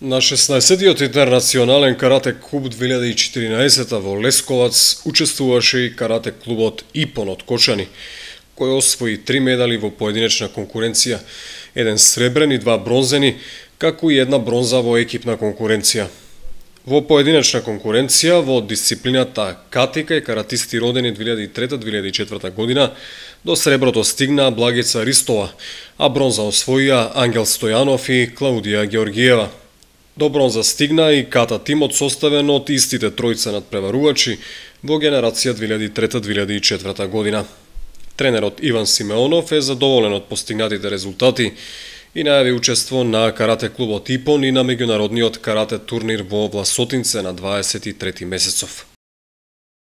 На 16-тиот интернационален карате клуб 2014 во Лесковац учествуваше и карате клубот Ипон од Кочани, кој освои три медали во поединечна конкуренција, еден сребрен и два бронзени, како и една бронза во екипна конкуренција. Во поединечна конкуренција во дисциплината катика и каратисти родени 2003-2004 година до среброто стигна Благица Ристова, а бронза освоија Ангел Стојанов и Клаудија Георгиева. Добро застигна и ката тимот составен од истите тројца надпреварувачи во генерација 2003-2004 година. Тренерот Иван Симеонов е задоволен од постигнатите резултати и најави учество на карате клубот Ипон и на меѓународниот карате турнир во Власотинце на 23 месецов.